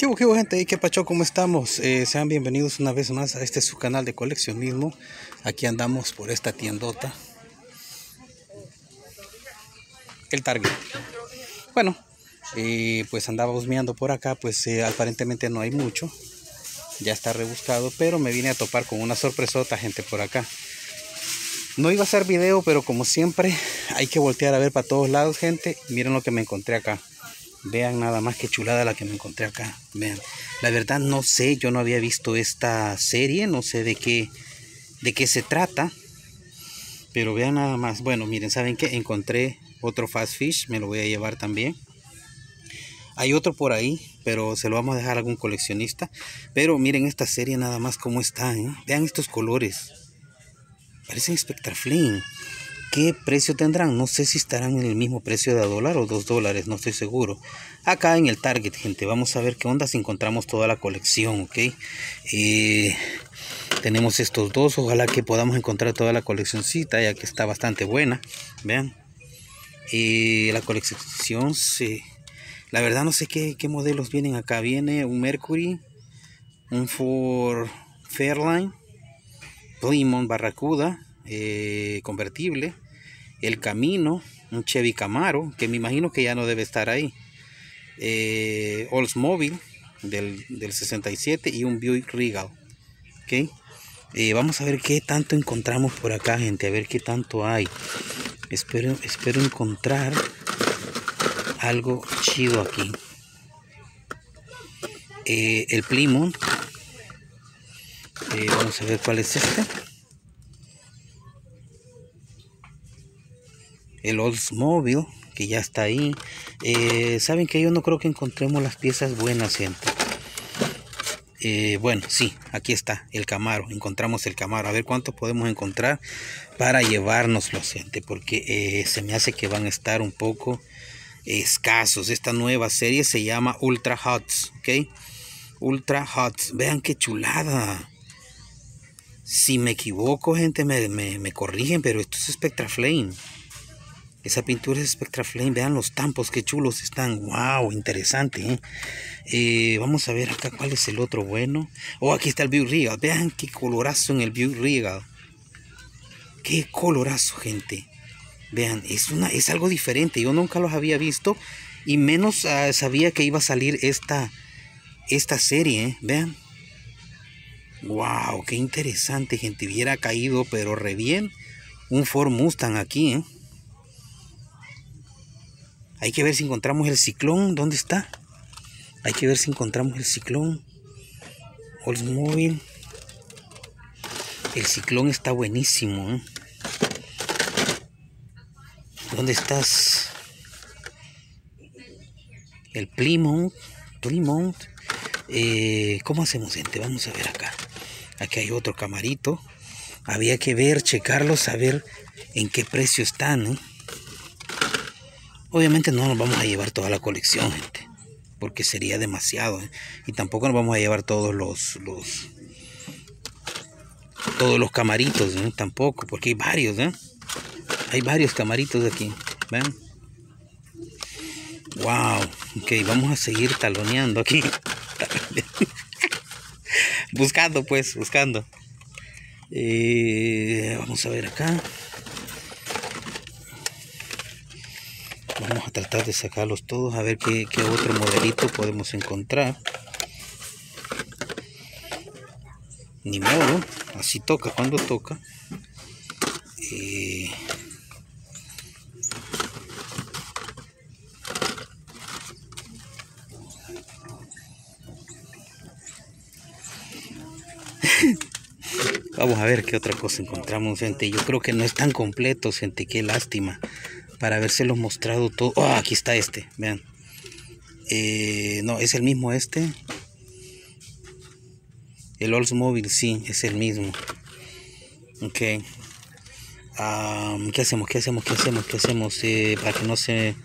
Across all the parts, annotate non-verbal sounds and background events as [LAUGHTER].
¿Qué hubo, qué hubo, gente? ¿Qué pacho? ¿Cómo estamos? Eh, sean bienvenidos una vez más a este su canal de coleccionismo. Aquí andamos por esta tiendota. El Target. Bueno, eh, pues andaba husmeando por acá, pues eh, aparentemente no hay mucho. Ya está rebuscado, pero me vine a topar con una sorpresota, gente, por acá. No iba a hacer video, pero como siempre, hay que voltear a ver para todos lados, gente. Miren lo que me encontré acá. Vean nada más que chulada la que me encontré acá. Vean. La verdad no sé, yo no había visto esta serie, no sé de qué de qué se trata. Pero vean nada más. Bueno, miren, ¿saben qué? Encontré otro Fast Fish, me lo voy a llevar también. Hay otro por ahí, pero se lo vamos a dejar a algún coleccionista. Pero miren esta serie nada más cómo está, ¿eh? Vean estos colores. Parecen Spectra Flame. ¿Qué precio tendrán? No sé si estarán en el mismo precio de dólar o dos dólares, no estoy seguro. Acá en el Target, gente, vamos a ver qué onda si encontramos toda la colección, ¿ok? Eh, tenemos estos dos, ojalá que podamos encontrar toda la coleccioncita, ya que está bastante buena. Vean. Eh, la colección, sí. La verdad no sé qué, qué modelos vienen acá. Viene un Mercury, un Ford Fairline, Plymouth Barracuda, eh, convertible, el Camino, un Chevy Camaro, que me imagino que ya no debe estar ahí, eh, Oldsmobile del, del 67 y un Buick Regal. Eh, vamos a ver qué tanto encontramos por acá, gente, a ver qué tanto hay. Espero, espero encontrar algo chido aquí. Eh, el Plymouth. Vamos a ver cuál es este. El Oldsmobile que ya está ahí. Eh, saben que yo no creo que encontremos las piezas buenas gente eh, bueno sí aquí está el Camaro encontramos el Camaro. A ver cuánto podemos encontrar para llevárnoslo gente porque eh, se me hace que van a estar un poco escasos. Esta nueva serie se llama Ultra Hots Ultra Hots vean qué chulada. Si me equivoco gente me, me, me corrigen pero esto es Spectra Flame esa pintura es Spectra Flame. Vean los tampos, qué chulos están. Wow, interesante. ¿eh? Eh, vamos a ver acá cuál es el otro bueno. Oh, aquí está el View Regal. Vean qué colorazo en el View Regal. Qué colorazo, gente. Vean, es, una, es algo diferente. Yo nunca los había visto. Y menos uh, sabía que iba a salir esta, esta serie. ¿eh? Vean. Wow, qué interesante, gente. Hubiera caído, pero re bien. Un Ford Mustang aquí, ¿eh? Hay que ver si encontramos el ciclón. ¿Dónde está? Hay que ver si encontramos el ciclón. Oldsmobile. El ciclón está buenísimo. ¿eh? ¿Dónde estás? El Plymouth. Plymouth. Eh, ¿Cómo hacemos, gente? Vamos a ver acá. Aquí hay otro camarito. Había que ver, checarlos, saber en qué precio están. ¿eh? Obviamente no nos vamos a llevar toda la colección, gente, porque sería demasiado. ¿eh? Y tampoco nos vamos a llevar todos los, los todos los camaritos, ¿eh? tampoco, porque hay varios, ¿eh? Hay varios camaritos aquí, ¿ven? Wow, ok, vamos a seguir taloneando aquí. [LAUGHS] buscando, pues, buscando. Eh, vamos a ver acá. Vamos a tratar de sacarlos todos a ver qué, otro modelito podemos encontrar. Ni modo así toca cuando toca. Eh, [LAUGHS] vamos a ver qué otra cosa encontramos gente. Yo creo que no están completos gente qué lástima para los mostrado todo. Oh, aquí está este, vean. Eh, no, es el mismo este. El Oldsmobile, sí, es el mismo. Ok. ¿Qué hacemos? ¿Qué hacemos? ¿Qué hacemos? ¿Qué hacemos? Eh, para que no se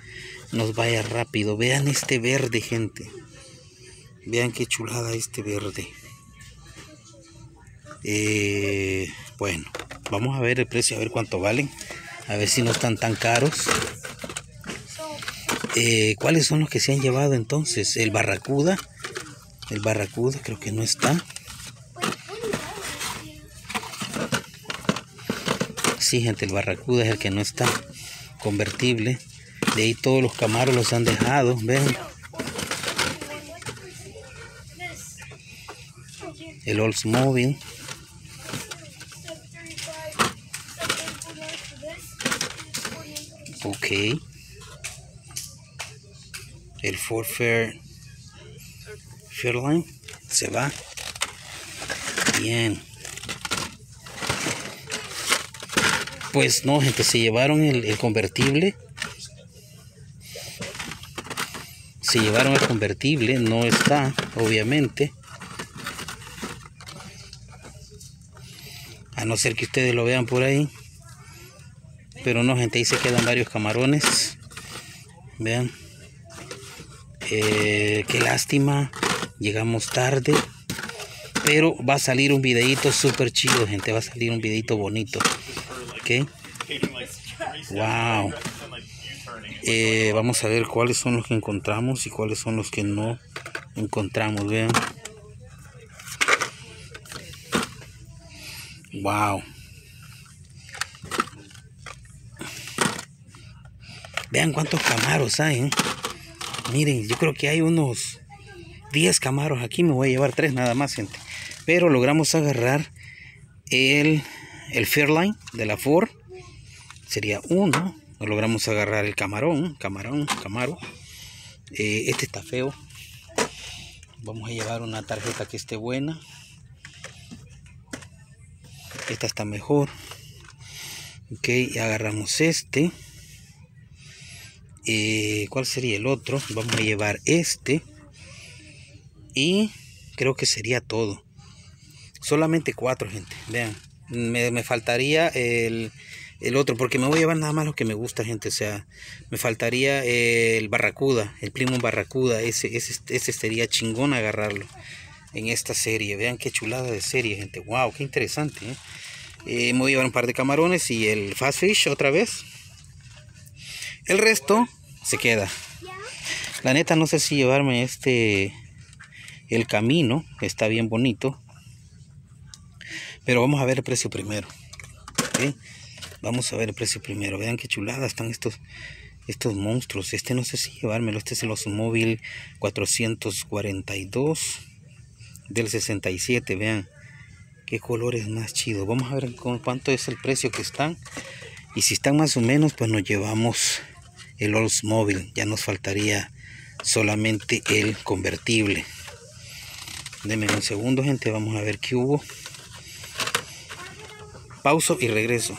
nos vaya rápido. Vean este verde, gente. Vean qué chulada este verde. Eh, bueno, vamos a ver el precio, a ver cuánto valen. A ver si no están tan caros. Eh, ¿Cuáles son los que se han llevado entonces? El Barracuda. El Barracuda creo que no está. Sí, gente, el Barracuda es el que no está convertible. De ahí todos los camaros los han dejado, ven. El Oldsmobile. El Ford Fair Fairline se va. Bien. Pues no, gente, se llevaron el, convertible. Se llevaron el convertible, no está, obviamente. A no ser que ustedes lo vean por ahí. Pero no, gente, ahí se quedan varios camarones. Vean. Eh, qué lástima. Llegamos tarde. Pero va a salir un videito súper chido, gente. Va a salir un videito bonito. Wow. Eh, vamos a ver cuáles son los que encontramos y cuáles son los que no encontramos. Vean. Wow. Vean cuántos camaros hay. ¿eh? Miren, yo creo que hay unos 10 camaros aquí. Me voy a llevar tres nada más, gente. Pero logramos agarrar el el Fairline de la Ford sería uno. Logramos agarrar el camarón, camarón, camaro. Eh, este está feo. Vamos a llevar una tarjeta que esté buena. Esta está mejor. Ok, agarramos este. Eh, ¿Cuál sería el otro? Vamos a llevar este. Y creo que sería todo. Solamente cuatro, gente. Vean me, faltaría el, otro, porque me voy a llevar nada más lo que me gusta, gente. O sea, me faltaría el Barracuda, el primo Barracuda. Ese, ese, ese sería chingón agarrarlo en esta serie. Vean qué chulada de serie, gente. Wow, qué interesante. ¿eh? Eh, me voy a llevar un par de camarones y el Fast Fish otra vez. El resto se queda. La neta, no sé si llevarme este. El camino, está bien bonito. Pero vamos a ver el precio primero. Vamos a ver el precio primero. Vean qué chulada están estos, estos monstruos. Este no sé si llevármelo. Este es el Osmóvil 442 del 67. Vean qué colores más chido. Vamos a ver con cuánto es el precio que están. Y si están más o menos, pues nos llevamos el Oldsmobile. Ya nos faltaría solamente el convertible. Denme un segundo, gente. Vamos a ver qué hubo. Pauso y regreso.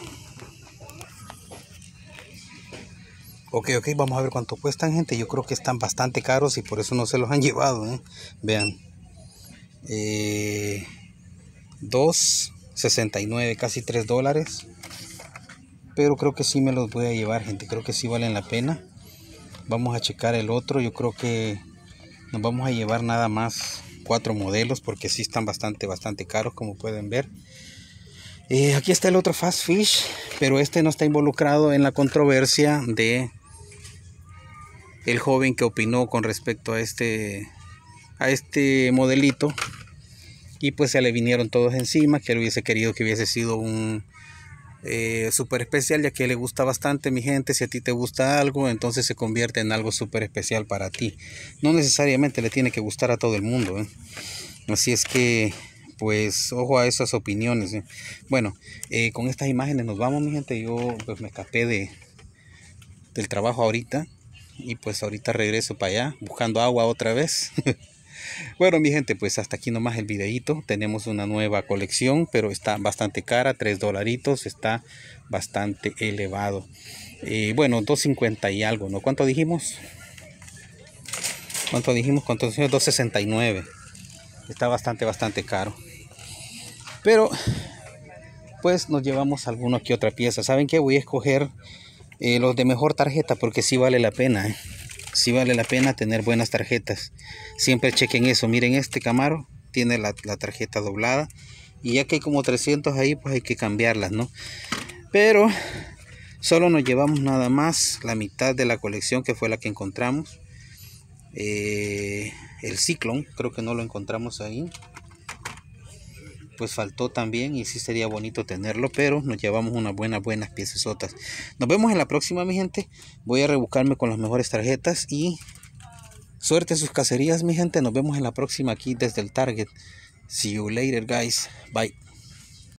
Ok, ok, vamos a ver cuánto cuestan, gente. Yo creo que están bastante caros y por eso no se los han [LAUGHS] llevado. ¿eh? Vean. Eh, 2.69, casi 3 dólares. Pero creo que sí me los voy a llevar, gente. Creo que sí valen la pena. Vamos a checar el otro. Yo creo que nos vamos a llevar nada más cuatro modelos porque sí están bastante, bastante caros, como pueden ver. Eh, aquí está el otro Fast Fish, pero este no está involucrado en la controversia de el joven que opinó con respecto a este a este modelito y pues se le vinieron todos encima que él hubiese querido que hubiese sido un eh, super especial ya que le gusta bastante mi gente si a ti te gusta algo entonces se convierte en algo súper especial para ti no necesariamente le tiene que gustar a todo el mundo ¿eh? así es que pues ojo a esas opiniones. ¿eh? Bueno, eh, con estas imágenes nos vamos, mi gente. Yo pues me escapé de, del trabajo ahorita y pues ahorita regreso para allá buscando agua otra vez. [LAUGHS] bueno, mi gente, pues hasta aquí nomás el videito. Tenemos una nueva colección, pero está bastante cara, 3 dolaritos, está bastante elevado. Eh, bueno, 2.50 y algo, ¿no? ¿Cuánto dijimos? ¿Cuánto dijimos? ¿Cuánto dijimos? 2.69 está bastante bastante caro pero pues nos llevamos alguna que otra pieza saben que voy a escoger eh, los de mejor tarjeta porque sí vale la pena ¿eh? Sí vale la pena tener buenas tarjetas. Siempre chequen eso. Miren este camaro tiene la, tarjeta doblada y ya que hay como 300 ahí pues hay que cambiarlas no pero solo nos llevamos nada más la mitad de la colección que fue la que encontramos. Eh, el Cyclone, creo que no lo encontramos ahí. Pues faltó también y sí sería bonito tenerlo, pero nos llevamos unas buenas, buenas piecesotas. Nos vemos en la próxima, mi gente. Voy a rebuscarme con las mejores tarjetas y suerte sus cacerías, mi gente. Nos vemos en la próxima aquí desde el Target. See you later, guys. Bye.